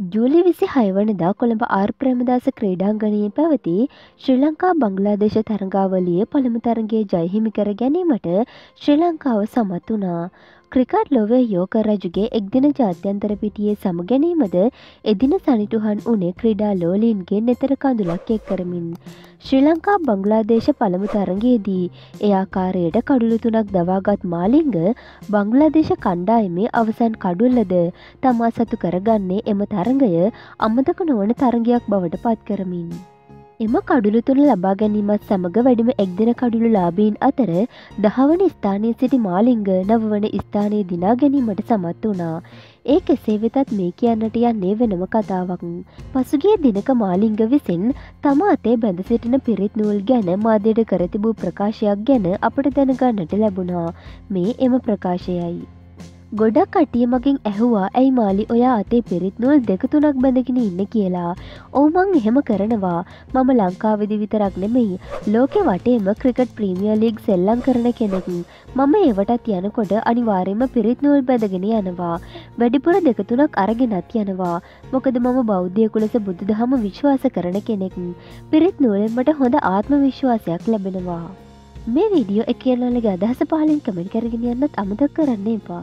ජූලි විසි හයවනදා කොළඹ ආර් ප්‍රේමදාස ක්‍රීඩාංගණයේ පැවති ශ්‍රී ලංකා බංගලාදේශ තරගාවලියේ පළමු තරගය ජයහිමි කර ගැනීමට ශ්‍රී ලංකාව සමත් වුණා. ක්‍රිකට් ලොවේ යෝකර් රජුගේ එක්දින ජාත්‍යන්තර පිටියේ සමු ගැනීමද එදින සනිටුහන් වුණේ ක්‍රීඩා ලෝලීන්ගේ නෙතර කඳුලක් එක් කරමින්. ශ්‍රී ලංකා බංගලාදේශ පළමු තරගයේදී ඒ ආකාරයට කඩුළු තුනක් දවාගත් මාලිංග බංගලාදේශ කණ්ඩායමේ අවසන් කඩුල්ලද තමා සතු කරගන්නේ එම තරගය අමතක නොවන තරගයක් බවට පත් කරමින්. එම කඩුළු තුන ලබා ගැනීමත් සමඟ වැඩිම එක්දින කඩුළු ලාබීන් අතර දහවන ස්ථානයේ සිටි මාලිංග නවවන ස්ථානයේ දිනා ගැනීමට සමත් වුණා. ඒ කෙසේ වෙතත් මේ කියන්නට යන්නේ වෙනම කතාවක්. පසුගිය දිනක මාලිංග විසින් තම අතේ බැඳ සිටින පිරිත් නූල් ගැන මාධ්‍යයට කර තිබූ ප්‍රකාශයක් ගැන අපට දැනගන්නට ලැබුණා. මේ එම ප්‍රකාශයයි. ගොඩක් කටිය මගින් ඇහුවා ඇයි මාලි ඔයා අතේ පිරිත් නූල් දෙක තුනක් බැඳගෙන ඉන්න කියලා. ඔවුමං එහෙම කරනවා මම ලංකාවෙදි විතරක් නෙමෙයි ලෝකෙ වටේම ක්‍රිකට් ප්‍රීමියර් ලීග් සෙල්ලම් කරන කෙනෙක්. මම ඒවටත් යනකොට අනිවාර්යයෙන්ම පිරිත් නූල් බැඳගෙන යනවා. වැඩිපුර දෙක තුනක් අරගෙනත් යනවා. මොකද මම බෞද්ධයෙකු ලෙස බුදුදහම විශ්වාස කරන කෙනෙක්. පිරිත් නූලෙන් මට හොඳ ආත්ම විශ්වාසයක් ලැබෙනවා. මේ වීඩියෝ එක කියනලගේ අදහස පහලින් කමෙන්ට් කරගෙන යන්නත් අමතක් කරන්න එපා.